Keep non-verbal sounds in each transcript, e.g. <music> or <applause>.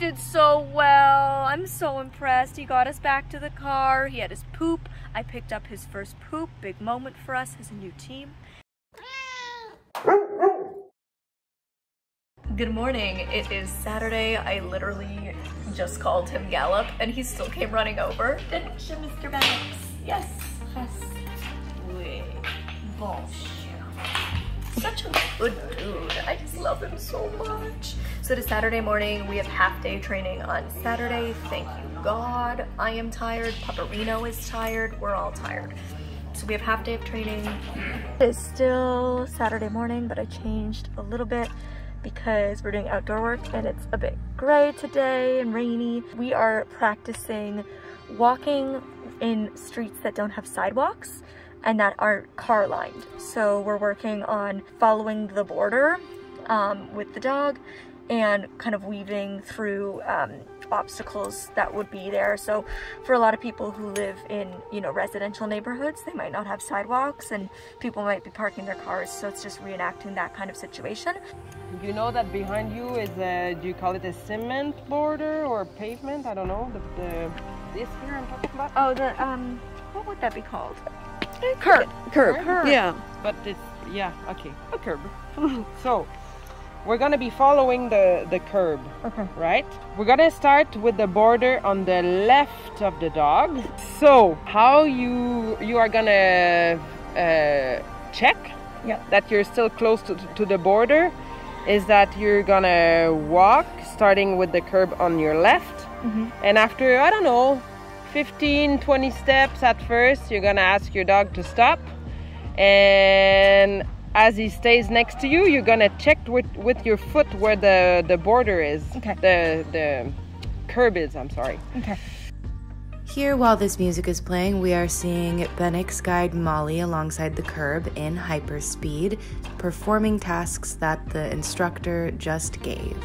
did so well. I'm so impressed. He got us back to the car. He had his poop. I picked up his first poop. Big moment for us as a new team. Good morning. It is Saturday. I literally just called him Gallop and he still came running over. Didn't you, Mr. Banks? Yes. Yes. Oui. Bon such a good dude. I just love him so much. So it is Saturday morning. We have half day training on Saturday. Thank you God. I am tired. Paparino is tired. We're all tired. So we have half day of training. It's still Saturday morning, but I changed a little bit because we're doing outdoor work and it's a bit gray today and rainy. We are practicing walking in streets that don't have sidewalks and that aren't car lined. So we're working on following the border um, with the dog and kind of weaving through um, obstacles that would be there. So for a lot of people who live in, you know, residential neighborhoods, they might not have sidewalks and people might be parking their cars. So it's just reenacting that kind of situation. You know that behind you is a, do you call it a cement border or pavement? I don't know. The, the this here I'm talking about? Oh, the, um, what would that be called? Curb. Curb. curb. Yeah. But it's, yeah, okay, a curb. <laughs> so, we're gonna be following the, the curb, okay. right? We're gonna start with the border on the left of the dog. So, how you you are gonna uh, check yeah. that you're still close to, to the border is that you're gonna walk starting with the curb on your left mm -hmm. and after, I don't know, 15 20 steps at first you're gonna ask your dog to stop. And as he stays next to you you're gonna check with with your foot where the the border is. Okay. The the curb is i'm sorry. Okay. Here, while this music is playing, we are seeing Benix guide Molly alongside the curb in hyperspeed, performing tasks that the instructor just gave.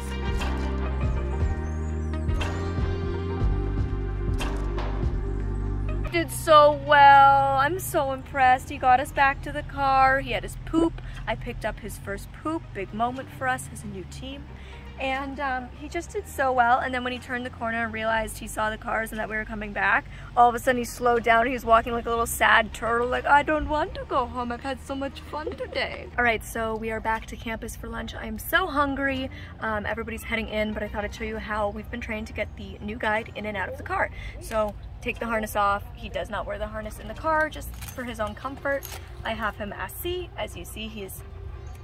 Did so well. I'm so impressed. He got us back to the car. He had his poop. I picked up his first poop. Big moment for us as a new team. And um, he just did so well. And then when he turned the corner and realized he saw the cars and that we were coming back, all of a sudden he slowed down. He was walking like a little sad turtle, like, I don't want to go home. I've had so much fun today. All right, so we are back to campus for lunch. I am so hungry. Um, everybody's heading in, but I thought I'd show you how we've been trained to get the new guide in and out of the car. So take the harness off. He does not wear the harness in the car just for his own comfort. I have him assis. As you see, he is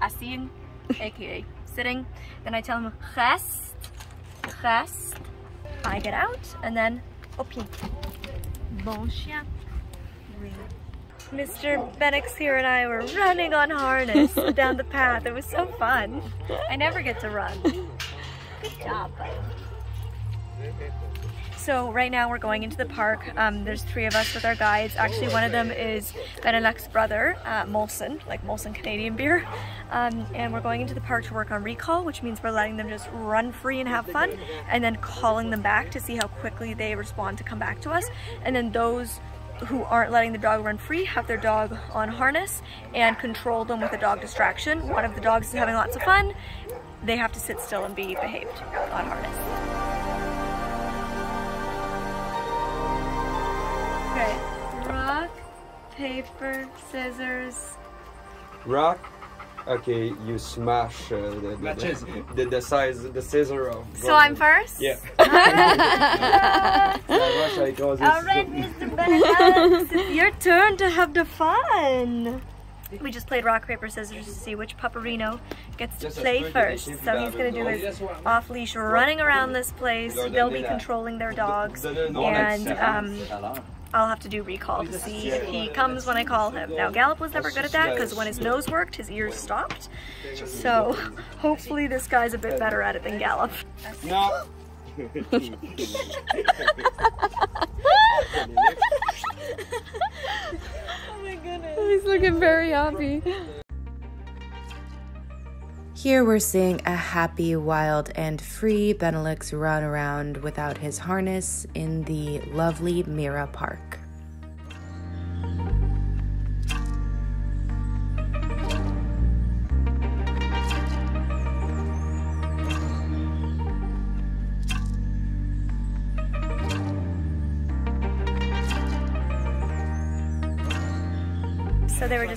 assis, <laughs> aka sitting. Then I tell him rest, rest. I get out and then pied. Bon chien. Mr. Benix here and I were running on harness down the path. It was so fun. I never get to run. Good job, buddy. So right now we're going into the park. Um, there's three of us with our guides. Actually, one of them is Benelux's brother, uh, Molson, like Molson Canadian beer. Um, and we're going into the park to work on recall, which means we're letting them just run free and have fun, and then calling them back to see how quickly they respond to come back to us. And then those who aren't letting the dog run free have their dog on harness and control them with a dog distraction. One of the dogs is having lots of fun. They have to sit still and be behaved on harness. Paper, scissors. Rock. Okay, you smash uh, the, the, <laughs> the, the, size, the scissor of. So I'm first. Yeah. Alright, Mr. Benedict, it's your turn to have the fun. We just played rock, paper, scissors to see which Paparino gets to play first. So he's going to do his off-leash running around this place. They'll be controlling their dogs. And um, I'll have to do recall to see if he comes when I call him. Now Gallop was never good at that because when his nose worked, his ears stopped. So hopefully this guy's a bit better at it than Gallop. No. <laughs> <laughs> oh my goodness. He's looking very happy. Here we're seeing a happy, wild, and free Benelux run around without his harness in the lovely Mira Park.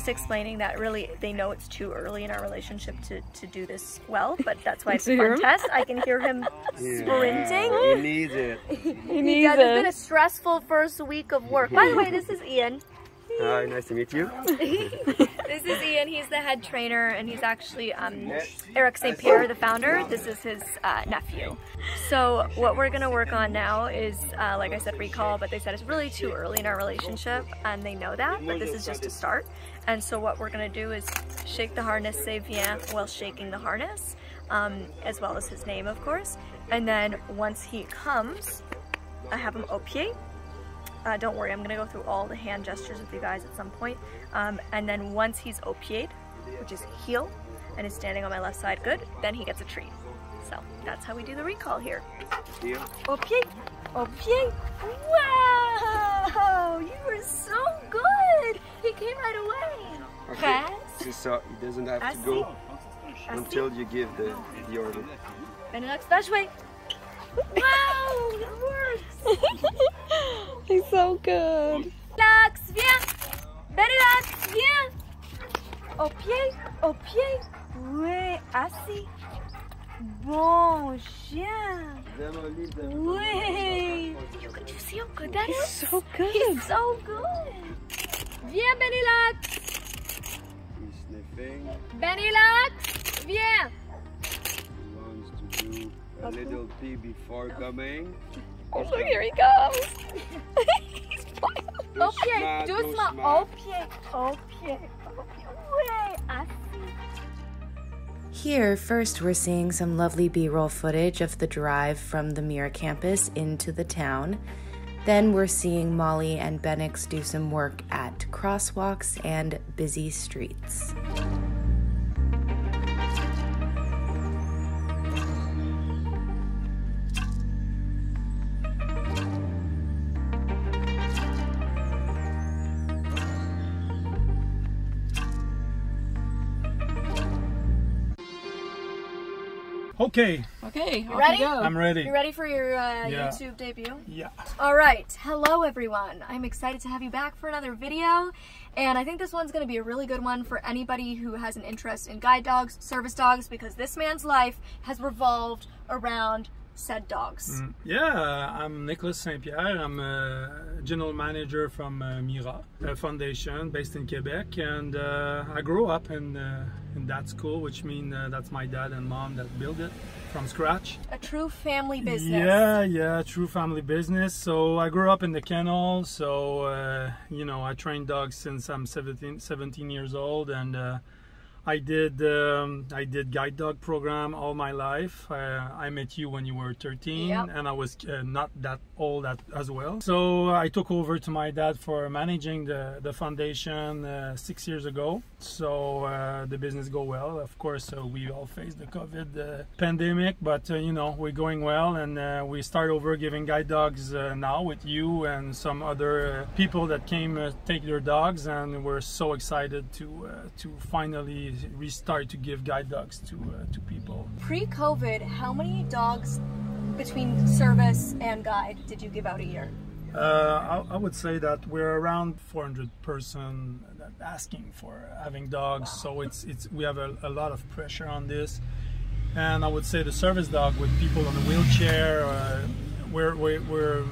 Just explaining that really they know it's too early in our relationship to, to do this well, but that's why it's a you <laughs> hear fun test. I can hear him <laughs> sprinting. He needs it. He He needs does. It's been a stressful first week of work. By the way, this is Ian. Hi, nice to meet you. <laughs> This is Ian. He's the head trainer, and he's actually um, Eric St. Pierre, the founder. This is his uh, nephew. So what we're gonna work on now is, uh, like I said, recall. But they said it's really too early in our relationship, and they know that. But this is just a start. And so what we're gonna do is shake the harness, say bien, while shaking the harness, um, as well as his name, of course. And then once he comes, I have him pied. Uh, don't worry, I'm gonna go through all the hand gestures with you guys at some point. Um, and then once he's pied, which is heel, and is standing on my left side good, then he gets a treat. So that's how we do the recall here. Pied, au. Wow, you were so good. He came right away. Okay. So he doesn't have to go until you give the, the order. Benelux, va jouer. Wow, it works. <laughs> He's so good. Benelux, viens. Benelux, viens. Au pied, au pied. Oui, assis. Bon chien. Oui. You, Could you see how good that is? So good. He's so good. Viens, Benelux. He's sniffing. Benelux, viens. A little pee before coming. Oh, look, here he comes. <laughs> Oui, assis. Here, first, we're seeing some lovely B roll footage of the drive from the Mira campus into the town. Then we're seeing Molly and Benix do some work at crosswalks and busy streets. Okay, Okay, off ready? you go. I'm ready. You ready for your uh, Yeah. YouTube debut? Yeah. All right. Hello, everyone. I'm excited to have you back for another video. And I think this one's going to be a really good one for anybody who has an interest in guide dogs, service dogs, because this man's life has revolved around said dogs. Yeah, I'm Nicholas St. Pierre. I'm a general manager from uh, Mira a foundation based in Quebec, and uh, I grew up in uh, in that school, which means uh, that's my dad and mom that built it from scratch. A true family business. Yeah, yeah, true family business. So I grew up in the kennel. So uh, you know, I trained dogs since I'm 17, 17 years old, and uh, I did um, I did guide dog program all my life. Uh, I met you when you were 13, Yep. and I was uh, not that old at, as well. So I took over to my dad for managing the the foundation uh, six years ago. So uh, the business go well. Of course, uh, we all faced the COVID uh, pandemic, but uh, you know we're going well, and uh, we start over giving guide dogs uh, now with you and some other uh, people that came uh, take their dogs, and we're so excited to uh, to finally restart to give guide dogs to uh, to people. Pre-COVID, how many dogs between service and guide did you give out a year? Uh, I, I would say that we're around 400 person asking for having dogs, so it's it's we have a, a lot of pressure on this, and I would say the service dog with people on a wheelchair, uh, we're, we're we're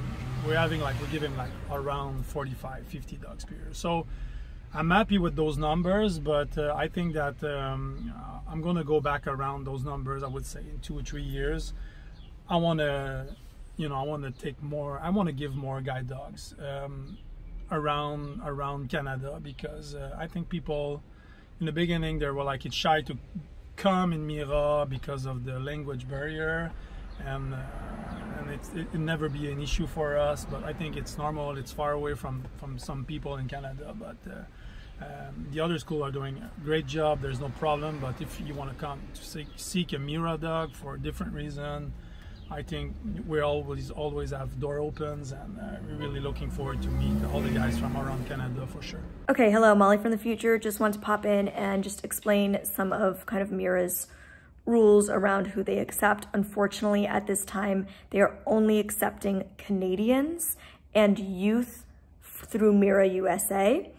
we're having like we're giving like around 45, 50 dogs per year. So I'm happy with those numbers, but uh, I think that um, I'm gonna go back around those numbers. I would say in two or three years. I want to, you know, I want to take more. I want to give more guide dogs um, around around Canada because uh, I think people in the beginning they were like it's shy to come in Mira because of the language barrier, and uh, and it's, it it never be an issue for us. But I think it's normal. It's far away from from some people in Canada, but. Uh, um, the other school are doing a great job. There's no problem. But if you want to come to seek, seek a Mira dog for a different reason, I think we always always have door opens, and uh, we're really looking forward to meet all the guys from around Canada for sure. Okay, hello, Molly from the future. Just want to pop in and just explain some of kind of Mira's rules around who they accept. Unfortunately, at this time, they are only accepting Canadians and youth through Mira USA.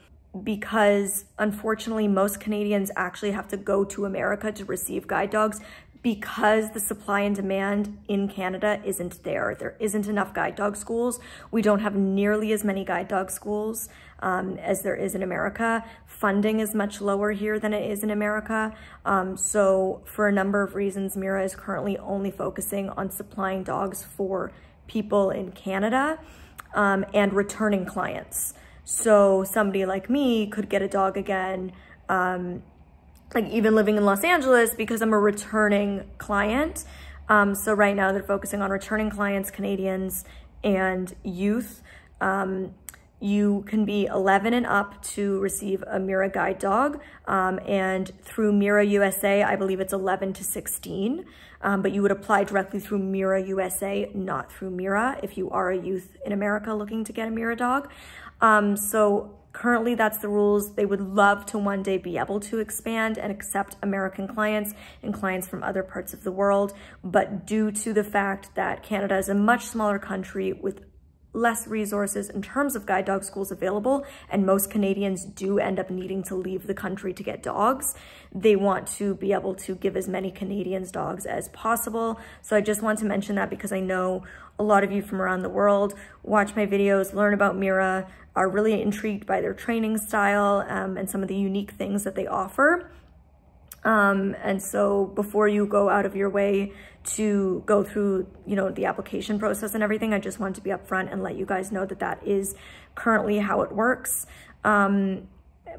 because unfortunately most Canadians actually have to go to America to receive guide dogs because the supply and demand in Canada isn't there. There isn't enough guide dog schools. We don't have nearly as many guide dog schools um, as there is in America. Funding is much lower here than it is in America. Um, so for a number of reasons, Mira is currently only focusing on supplying dogs for people in Canada um, and returning clients. So somebody like me could get a dog again um, like even living in Los Angeles because I'm a returning client. Um, so right now they're focusing on returning clients, Canadians, and youth. Um, you can be 11 and up to receive a Mira guide dog. Um, and through Mira USA, I believe it's 11 to 16. Um, but you would apply directly through Mira USA, not through Mira, if you are a youth in America looking to get a Mira dog. Um, so Currently, that's the rules. They would love to one day be able to expand and accept American clients and clients from other parts of the world. But due to the fact that Canada is a much smaller country with less resources in terms of guide dog schools available, and most Canadians do end up needing to leave the country to get dogs. They want to be able to give as many Canadians dogs as possible. So I just want to mention that because I know a lot of you from around the world watch my videos, learn about Mira, are really intrigued by their training style um, and some of the unique things that they offer. Um, and so before you go out of your way to go through, you know, the application process and everything, I just want to be upfront and let you guys know that that is currently how it works. Um,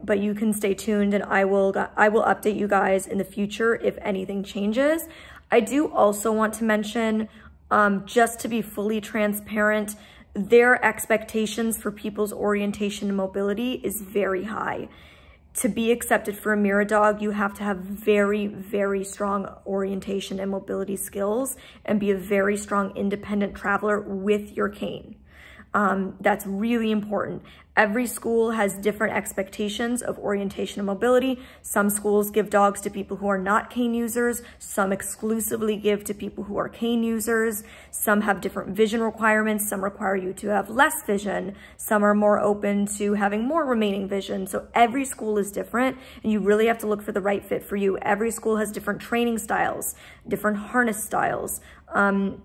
but you can stay tuned and I will, I will update you guys in the future if anything changes. I do also want to mention, um, just to be fully transparent, their expectations for people's orientation and mobility is very high. To be accepted for a Mira dog, you have to have very, very strong orientation and mobility skills and be a very strong independent traveler with your cane. Um, that's really important. Every school has different expectations of orientation and mobility. Some schools give dogs to people who are not cane users. Some exclusively give to people who are cane users. Some have different vision requirements. Some require you to have less vision. Some are more open to having more remaining vision. So every school is different and you really have to look for the right fit for you. Every school has different training styles, different harness styles. Um,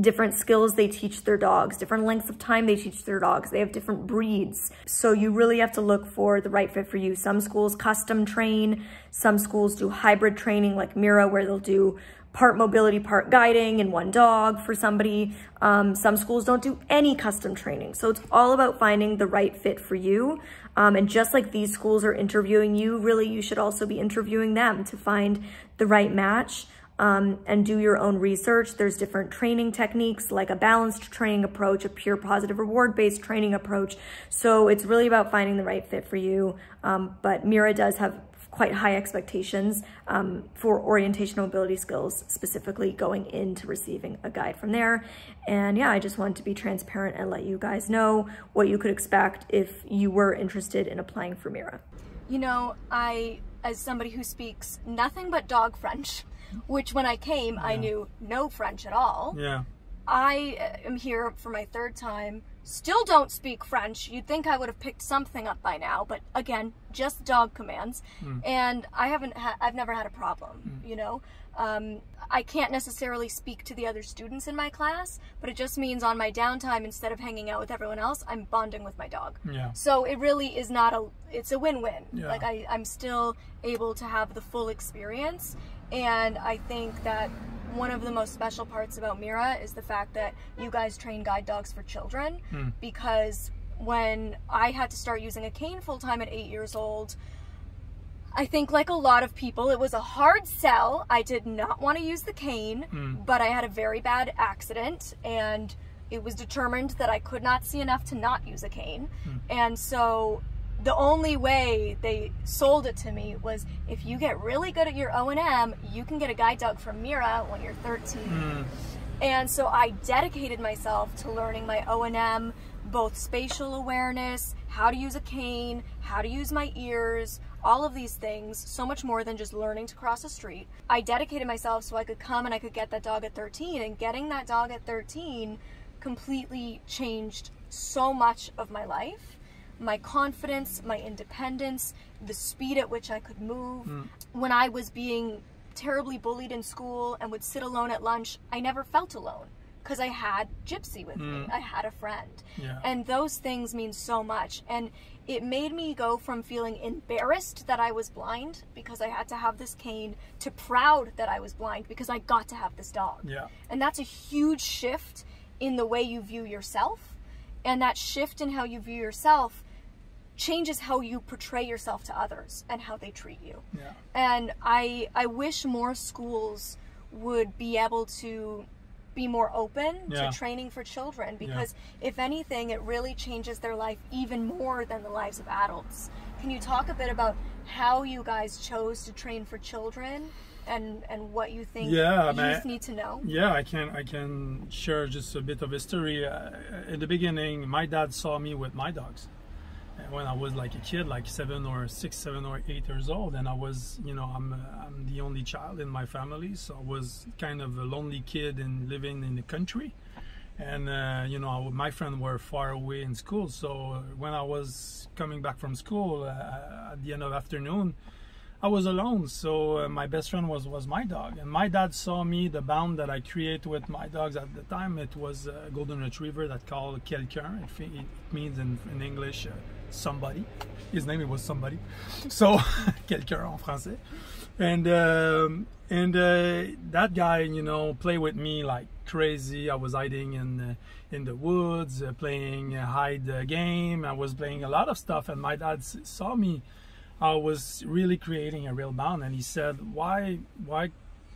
different skills they teach their dogs, different lengths of time they teach their dogs. They have different breeds. So you really have to look for the right fit for you. Some schools custom train. Some schools do hybrid training like Mira where they'll do part mobility, part guiding in one dog for somebody. Um, some schools don't do any custom training. So it's all about finding the right fit for you. Um, and just like these schools are interviewing you, really you should also be interviewing them to find the right match um, and do your own research. There's different training techniques like a balanced training approach, a pure positive reward-based training approach. So it's really about finding the right fit for you. Um, but Mira does have quite high expectations um, for orientation mobility skills, specifically going into receiving a guide from there. And yeah, I just wanted to be transparent and let you guys know what you could expect if you were interested in applying for Mira. You know, I, as somebody who speaks nothing but dog French, which when I came, yeah. I knew no French at all. Yeah. I uh, am here for my third time. Still don't speak French. You'd think I would have picked something up by now, but again, just dog commands. Mm. And I haven't had, I've never had a problem, mm. you know? Um, I can't necessarily speak to the other students in my class, but it just means on my downtime, instead of hanging out with everyone else, I'm bonding with my dog. Yeah. So it really is not a, it's a win-win. Yeah. Like I, I'm still able to have the full experience and I think that one of the most special parts about Mira is the fact that you guys train guide dogs for children hmm. because when I had to start using a cane full time at eight years old, I think like a lot of people, it was a hard sell. I did not want to use the cane, hmm. but I had a very bad accident and it was determined that I could not see enough to not use a cane. Hmm. And so the only way they sold it to me was if you get really good at your O&M, you can get a guide dog from Mira when you're 13. Mm. And so I dedicated myself to learning my O&M, both spatial awareness, how to use a cane, how to use my ears, all of these things, so much more than just learning to cross a street. I dedicated myself so I could come and I could get that dog at 13 and getting that dog at 13 completely changed so much of my life my confidence, my independence, the speed at which I could move. Mm. When I was being terribly bullied in school and would sit alone at lunch, I never felt alone because I had Gypsy with me. I had a friend. Yeah. And those things mean so much. And it made me go from feeling embarrassed that I was blind because I had to have this cane to proud that I was blind because I got to have this dog. Yeah. And that's a huge shift in the way you view yourself. And that shift in how you view yourself changes how you portray yourself to others and how they treat you. Yeah. And I I wish more schools would be able to be more open Yeah. to training for children because if anything it really changes their life even more than the lives of adults. Can you talk a bit about how you guys chose to train for children and and what you think Yeah, youth man. need to know? Yeah, I can I can share just a bit of history. Uh, in the beginning, my dad saw me with my dogs when I was like a kid, like seven or six, seven or eight years old, and I was, you know, I'm uh, I'm the only child in my family, so I was kind of a lonely kid and living in the country. And uh, you know, my friends were far away in school, so when I was coming back from school uh, at the end of afternoon, I was alone, so uh, my best friend was was my dog, and my dad saw me the bond that I create with my dogs at the time. It was a golden retriever that called quelqu'un. It, it means in, in English uh, somebody. His name was somebody, so <laughs> quelqu'un en français, and um, and uh, that guy, you know, played with me like crazy. I was hiding in uh, in the woods, uh, playing hide uh, game. I was playing a lot of stuff, and my dad saw me. I was really creating a real bound, and he said, "Why, why,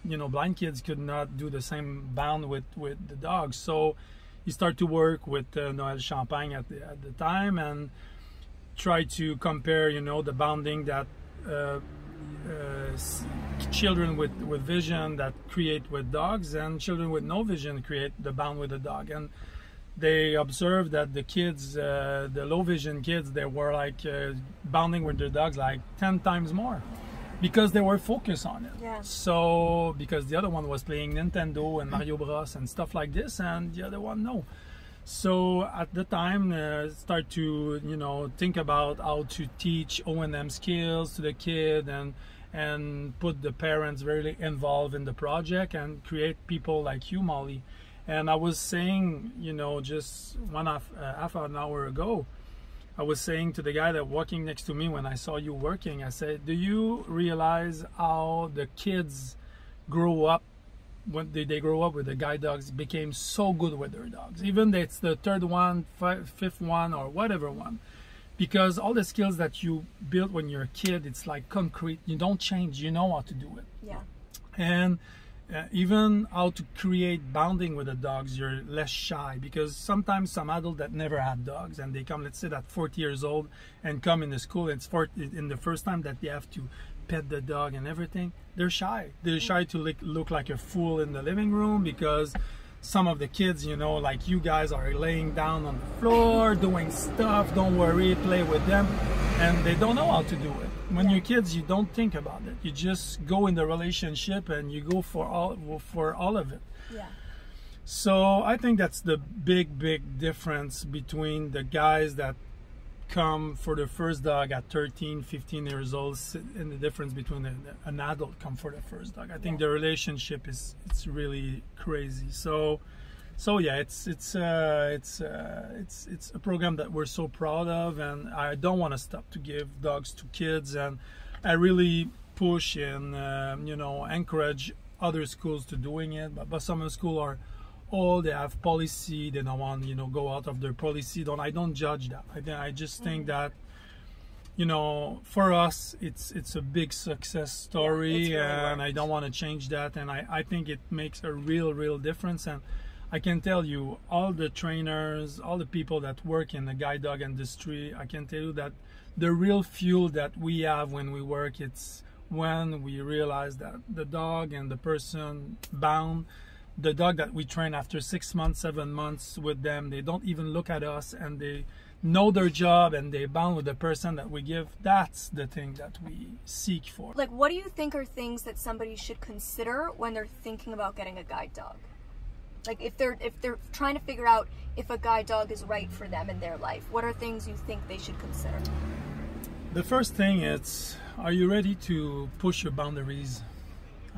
you know, blind kids could not do the same bound with with the dogs?" So he started to work with uh, Noël Champagne at the at the time, and try to compare, you know, the bonding that uh, uh, children with with vision that create with dogs, and children with no vision create the bond with the dog, and they observed that the kids, uh, the low vision kids, they were like uh, bonding with their dogs like 10 times more because they were focused on it. Yeah. So, because the other one was playing Nintendo and Mario Bros. and stuff like this, and the other one, no. So at the time, uh, start to you know think about how to teach O and M skills to the kid and and put the parents really involved in the project and create people like you, Molly. And I was saying, you know, just one half, uh, half an hour ago, I was saying to the guy that walking next to me when I saw you working, I said, "Do you realize how the kids grow up when they, they grow up with the guide dogs became so good with their dogs. Even if it's the third one fi- fifth one or whatever one. Because all the skills that you build when you're a kid it's like concrete. You don't change. You know how to do it. Yeah. and uh, even how to create bonding with the dogs you're less shy. Because sometimes some adult that never had dogs and they come let's say that 40 years old and come in the school it's for in the first time that they have to pet the dog and everything they're shy. They're shy to look, look like a fool in the living room because some of the kids you know like you guys are laying down on the floor doing stuff don't worry play with them and they don't know how to do it. When you're kids you don't think about it. You just go in the relationship and you go for all for all of it. Yeah. so i think that's the big big difference between the guys that come for the first dog at 13 15 years old and the difference between a, an adult come for the first dog. I think the relationship is it's really crazy. So so yeah it's it's uh, it's uh, it's it's a program that we're so proud of and i don't want to stop to give dogs to kids and i really push and um, you know encourage other schools to doing it but, but some of the school are all they have policy they don't want you know go out of their policy. Don't i don't judge that. I, think- I just think mm. that you know for us it's it's a big success story really and i don't want to change that and I, I think it makes a real real difference and i can tell you all the trainers all the people that work in the guide dog industry i can tell you that the real fuel that we have when we work it's when we realize that the dog and the person bound the dog that we train after six months, seven months with them, they don't even look at us and they know their job and they bond with the person that we give. That's the thing that we seek for. Like, what do you think are things that somebody should consider when they're thinking about getting a guide dog? Like if they're if they're trying to figure out if a guide dog is right for them in their life, what are things you think they should consider? The first thing is, are you ready to push your boundaries?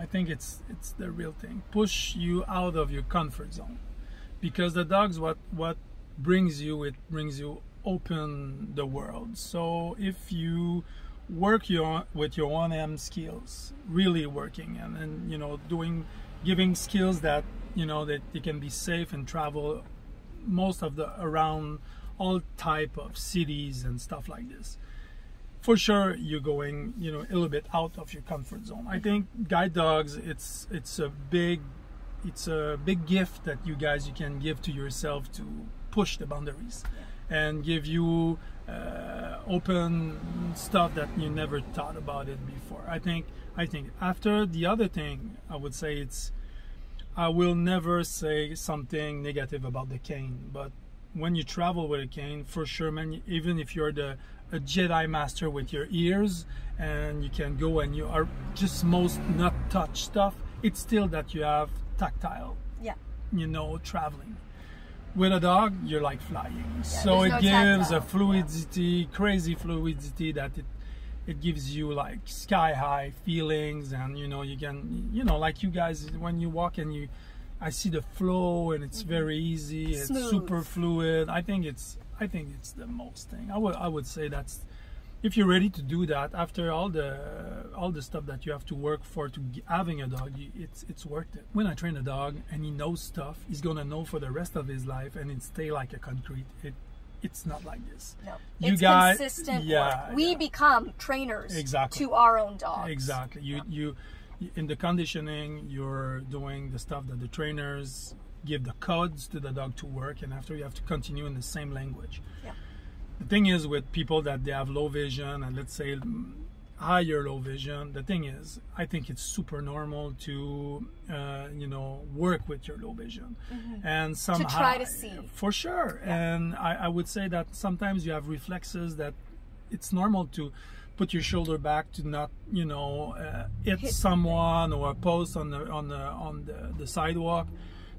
I think it's it's the real thing. Push you out of your comfort zone, because the dog's what what brings you. It brings you open the world. So if you work your with your O&M skills, really working and, and you know doing giving skills that you know that they can be safe and travel most of the around all type of cities and stuff like this for sure you're going you know a little bit out of your comfort zone. I think guide dogs it's it's a big it's a big gift that you guys you can give to yourself to push the boundaries and give you uh, open stuff that you never thought about it before. I think i think after the other thing i would say it's I will never say something negative about the cane, but when you travel with a cane, for sure, man, even if you're the a Jedi master with your ears and you can go and you are just most not touch stuff, it's still that you have tactile. Yeah. You know, traveling. With a dog, you're like flying. Yeah, so it no gives tactile. a fluidity, crazy fluidity that it it gives you like sky high feelings and you know you can you know like you guys when you walk and you i see the flow and it's very easy it's Mm-hmm. Super fluid i think it's i think it's the most thing i would i would say that's if you're ready to do that after all the all the stuff that you have to work for to g- having a dog you, it's it's worth it when i train a dog and he knows stuff he's gonna know for the rest of his life and it stay like a concrete it it's not like this No. You it's guys- consistent yeah, work. We yeah. become trainers Exactly. to our own dogs. Exactly. You you in the conditioning, you're doing the stuff that the trainers give the codes to the dog to work, and after you have to continue in the same language. Yeah. The thing is with people that they have low vision and let's say mm, higher low vision, the thing is, I think it's super normal to uh, you know work with your low vision, and somehow Mm-hmm. try to see. for sure. And I, I would say that sometimes you have reflexes that it's normal to put your shoulder back to not you know uh, hit, Hit someone or a post on the on the on the, the sidewalk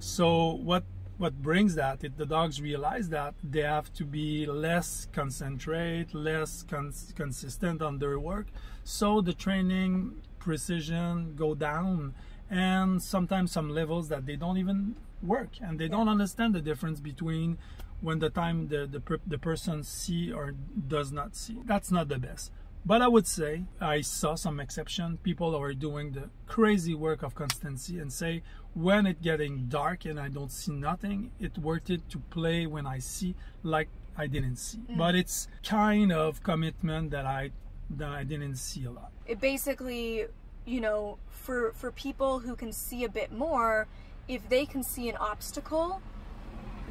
so what what brings that if the dogs realize that they have to be less concentrate less cons- consistent on their work. So the training precision go down and sometimes some levels that they don't even work and they don't understand the difference between when the time the the, per- the person see or does not see. That's not the best but I would say I saw some exception. People are doing the crazy work of constancy and say when it getting dark and I don't see nothing, it worth it to play when I see like I didn't see. Mm. But it's kind of commitment that I that I didn't see a lot. It basically, you know, for for people who can see a bit more, if they can see an obstacle,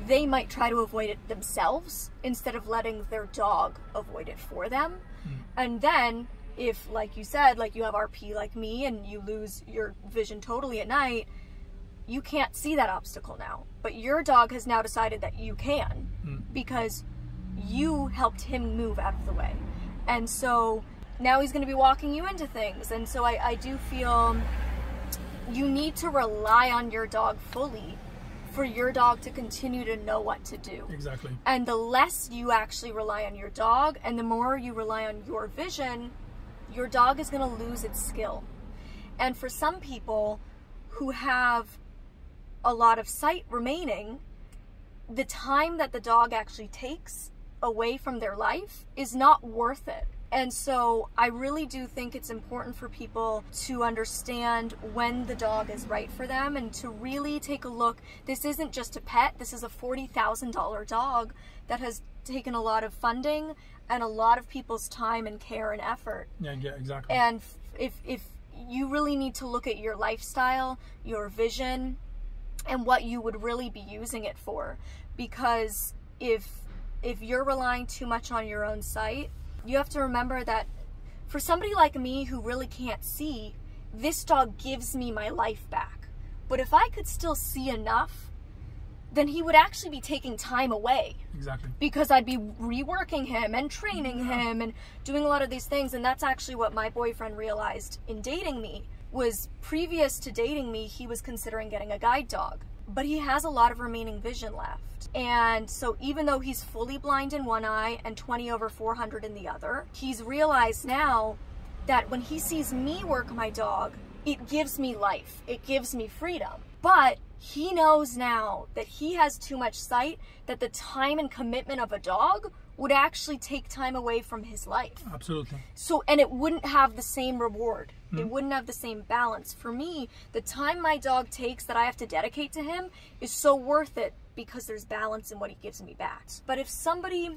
they might try to avoid it themselves instead of letting their dog avoid it for them. Hmm. And then if like you said, like you have RP like me and you lose your vision totally at night, you can't see that obstacle now. But your dog has now decided that you can hmm. because you helped him move out of the way. And so now he's going to be walking you into things. And so I, I do feel you need to rely on your dog fully for your dog to continue to know what to do. Exactly. And the less you actually rely on your dog and the more you rely on your vision, your dog is going to lose its skill. And for some people who have a lot of sight remaining, the time that the dog actually takes away from their life is not worth it. And so I really do think it's important for people to understand when the dog is right for them and to really take a look. This isn't just a pet, this is a $40,000 dog that has taken a lot of funding and a lot of people's time and care and effort. Yeah, yeah, exactly. And if if you really need to look at your lifestyle, your vision, and what you would really be using it for, because if if you're relying too much on your own sight, you have to remember that for somebody like me who really can't see, this dog gives me my life back. But if I could still see enough, then he would actually be taking time away exactly. because I'd be reworking him and training him and doing a lot of these things and that's actually what my boyfriend realized in dating me was previous to dating me he was considering getting a guide dog but he has a lot of remaining vision left. And so even though he's fully blind in one eye and 20 over 400 in the other, he's realized now that when he sees me work my dog, it gives me life. It gives me freedom. But he knows now that he has too much sight, that the time and commitment of a dog would actually take time away from his life. Absolutely. So, and it wouldn't have the same reward. It hmm. wouldn't have the same balance. For me, the time my dog takes that I have to dedicate to him is so worth it because there's balance in what he gives me back. But if somebody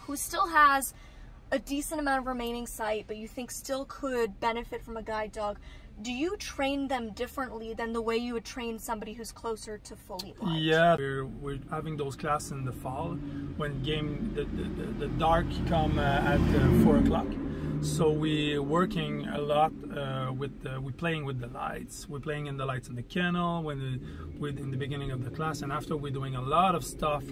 who still has a decent amount of remaining sight, but you think still could benefit from a guide dog, do you train them differently than the way you would train somebody who's closer to fully blind? Yeah, we're, we're having those classes in the fall when game the, the, the, dark come uh, at uh, four o'clock. So we're working a lot uh, with the, we playing with the lights. We're playing in the lights in the kennel when with in the beginning of the class, and after we're doing a lot of stuff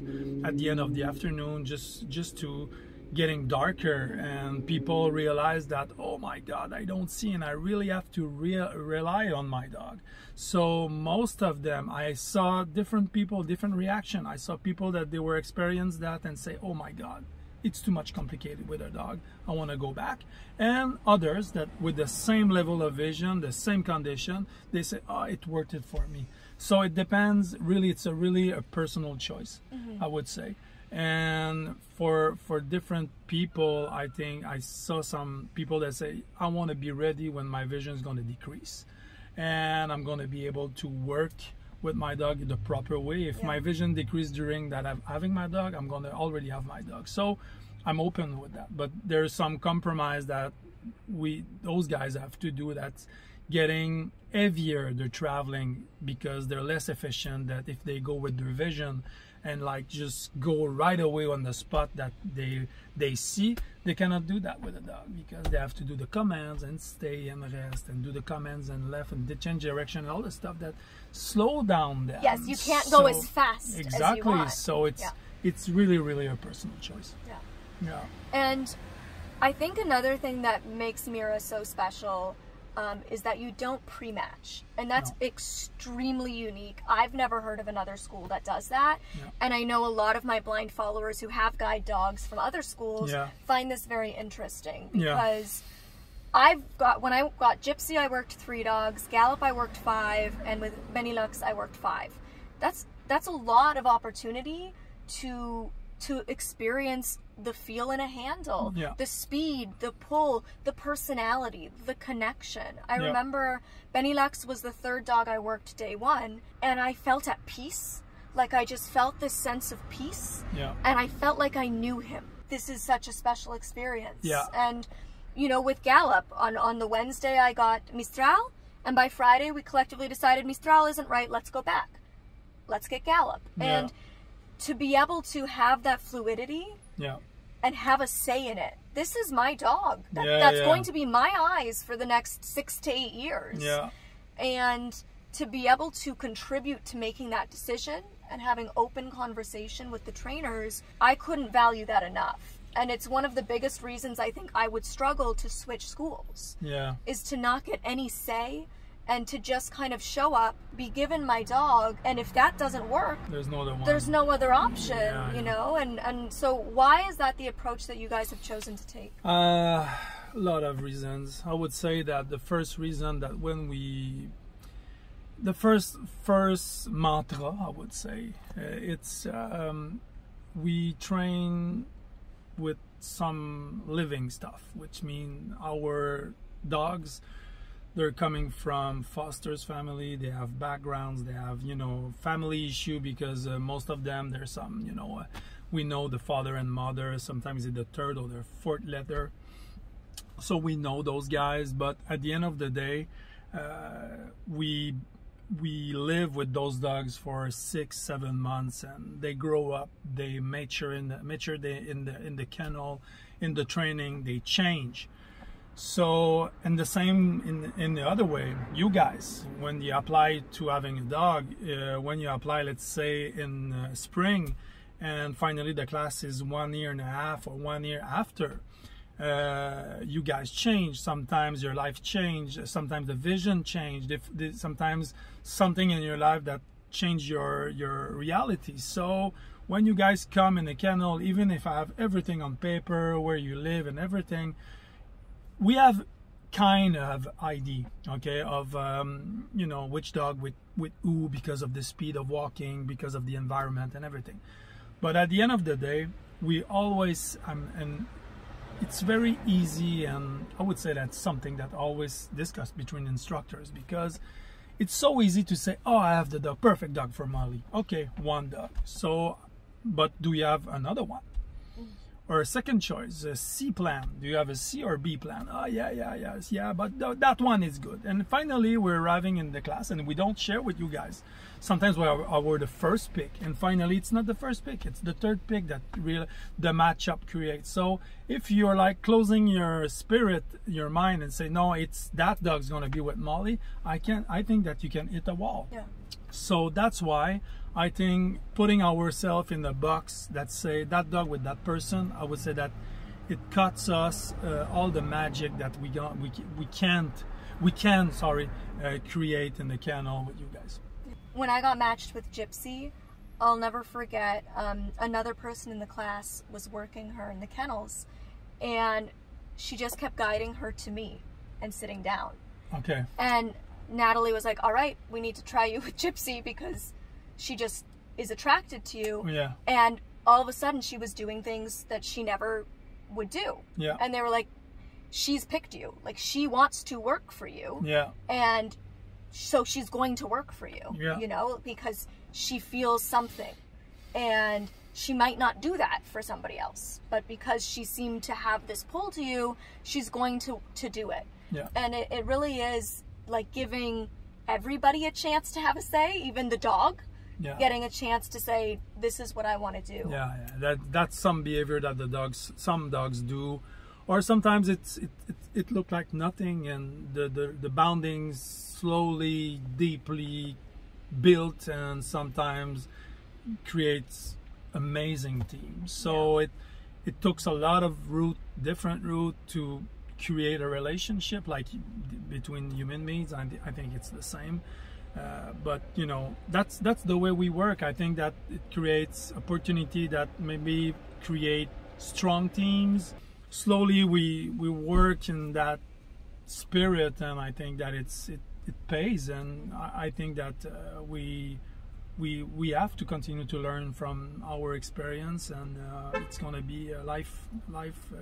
at the end of the afternoon, just just to getting darker and people realize that oh my god i don't see and i really have to re- rely on my dog. So most of them i saw different people different reaction. I saw people that they were experienced that and say oh my god it's too much complicated with a dog. I want to go back. And others that with the same level of vision the same condition they say oh it worked it for me. So it depends really it's a really a personal choice mm-hmm. i would say and for for different people i think i saw some people that say i want to be ready when my vision is going to decrease and i'm going to be able to work with my dog the proper way. If my vision decrease during that i'm having my dog i'm going to already have my dog. So i'm open with that. But there's some compromise that we those guys have to do that's getting heavier they're traveling because they're less efficient that if they go with their vision and like just go right away on the spot that they they see they cannot do that with a dog because they have to do the commands and stay and rest and do the commands and left and they change direction and all the stuff that slow down them Yes, you can't go as fast as you exactly want. so it's Yeah. it's really really a personal choice Yeah. yeah And I think another thing that makes Mira so special um, is that you don't pre-match, and that's extremely unique. I've never heard of another school that does that, Yeah. and I know a lot of my blind followers who have guide dogs from other schools Yeah. find this very interesting Yeah. because. I've got when I got Gypsy, I worked three dogs. Gallop, I worked five, and with Benelux, I worked five. That's that's a lot of opportunity to to experience the feel in a handle, Yeah. the speed, the pull, the personality, the connection. I Yeah. remember Benelux was the third dog I worked day one, and I felt at peace. Like I just felt this sense of peace yeah and I felt like I knew him. This is such a special experience. Yeah. And you know, with Gallop on on the Wednesday I got Mistral, and by Friday we collectively decided Mistral isn't right. Let's go back. Let's get Gallop. Yeah. To be able to have that fluidity yeah and have a say in it. This is my dog. That, Yeah, that's yeah. going to be my eyes for the next six to eight years yeah and to be able to contribute to making that decision and having open conversation with the trainers i couldn't value that enough and it's one of the biggest reasons i think i would struggle to switch schools yeah is to not get any say and to just kind of show up be given my dog and if that doesn't work there's no other one there's no other option Yeah, you yeah. know and and so why is that the approach that you guys have chosen to take Uh, a lot of reasons. I would say that the first reason that when we, the first first mantra, I would say, uh, it's um, we train with some living stuff, which mean our dogs. They're coming from foster's family. They have backgrounds. They have you know family issue because uh, most of them there's some you know uh, we know the father and mother. Sometimes it's the third or the fourth letter so we know those guys but at the end of the day uh, we we live with those dogs for six seven months and they grow up they mature in the mature they in the in the kennel in the training they change so and the same in in the other way you guys when you apply to having a dog uh, when you apply let's say in uh, spring and finally the class is one year and a half or one year after uh, you guys change sometimes your life changed sometimes the vision changed if sometimes something in your life that changed your your reality. So when you guys come in the kennel, even if I have everything on paper, where you live and everything, we have kind of ID, okay, of um, you know which dog with with who because of the speed of walking, because of the environment and everything. But at the end of the day, we always um, and it's very easy and I would say that's something that always discussed between instructors because it's so easy to say, oh, I have the dog, perfect dog for Molly. Okay, one dog. So, but do you have another one? Or a second choice, a C plan. Do you have a C or B plan? Oh, yeah, yeah, yes, yeah, but th that one is good. And finally, we're arriving in the class and we don't share with you guys. Sometimes we're, we're the first pick, and finally, it's not the first pick, it's the third pick that really the matchup creates. So if you're like closing your spirit, your mind, and say, no, it's that dog's gonna be with Molly, I can I think that you can hit a wall. Yeah. So that's why I think putting ourselves in the box that say that dog with that person, I would say that it cuts us uh, all the magic that we don't, we we can't we can sorry uh, create in the kennel with you guys. When I got matched with Gypsy, I'll never forget. Um, another person in the class was working her in the kennels, and she just kept guiding her to me and sitting down. Okay. And Natalie was like, "All right, we need to try you <laughs> with Gypsy because." She just is attracted to you. Yeah. And all of a sudden she was doing things that she never would do. Yeah. And they were like, she's picked you. Like she wants to work for you. Yeah. And so she's going to work for you. Yeah. You know, because she feels something. And she might not do that for somebody else. But because she seemed to have this pull to you, she's going to, to do it. Yeah. And it, it really is like giving everybody a chance to have a say, even the dog yeah. getting a chance to say this is what I want to do. Yeah, yeah, that that's some behavior that the dogs, some dogs do, or sometimes it's it it, it look like nothing, and the the the boundings slowly, deeply built, and sometimes creates amazing teams. So Yeah. it it took a lot of route, different route to create a relationship like between human beings. I, I think it's the same. Uh, but you know that's that's the way we work. I think that it creates opportunity that maybe create strong teams. Slowly we we work in that spirit and i think that it's it, it pays. And i, I think that uh, we we we have to continue to learn from our experience and uh, it's going to be a life life uh,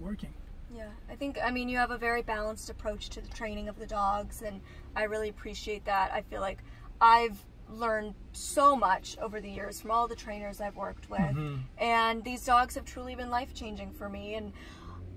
working Yeah, I think, I mean, you have a very balanced approach to the training of the dogs, and I really appreciate that. I feel like I've learned so much over the years from all the trainers I've worked with, Mm-hmm. and these dogs have truly been life changing for me. And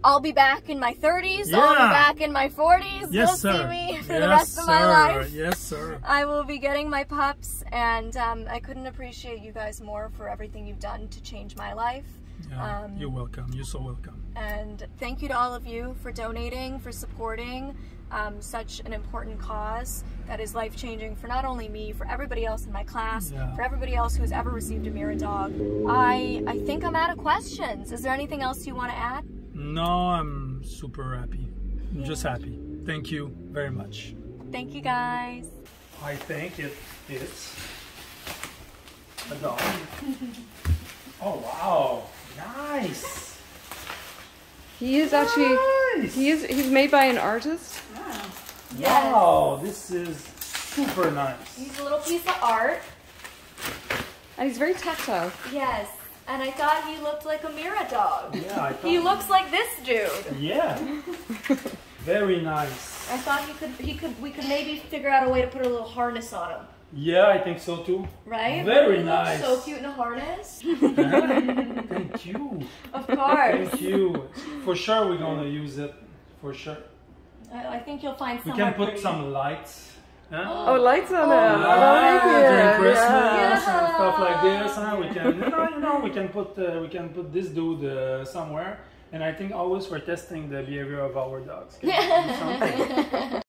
I'll be back in my 30s, I'll be back in my 40s. yes You'll sir see me <laughs> for yes, the rest of my sir. life. yes sir I will be getting my pups, and um, I couldn't appreciate you guys more for everything you've done to change my life. Yeah, Um, you're welcome you're so welcome And thank you to all of you for donating, for supporting um, such an important cause that is life changing for not only me, for everybody else in my class, Yeah. for everybody else who has ever received a Mira dog. I I think I'm out of questions. Is there anything else you want to add? No, I'm super happy. I'm just happy. Thank you very much. Thank you guys. I think it is a dog. <laughs> oh wow, nice. He is actually Nice. he is he's made by an artist. Wow, this is super nice. He's a little piece of art. And he's very tactile. Yes. And I thought he looked like a Mira dog. Yeah, I thought. He thought. looks like this dude. Yeah, <laughs> very nice. I thought he could he could we could maybe figure out a way to put a little harness on him. Yeah, I think so too. Right? Very Wouldn't look nice. So cute in a harness. <laughs> Thank you. Of course. Thank you. For sure, we're gonna use it. For sure. I, I think you'll find We can put pretty. some lights. Huh? Oh, lights on it. Ah, Oh, during Christmas yeah. and stuff like this, huh? We can, you know, you know, we can put, uh, we can put this dude uh, somewhere. And I think always we're testing the behavior of our dogs. <laughs>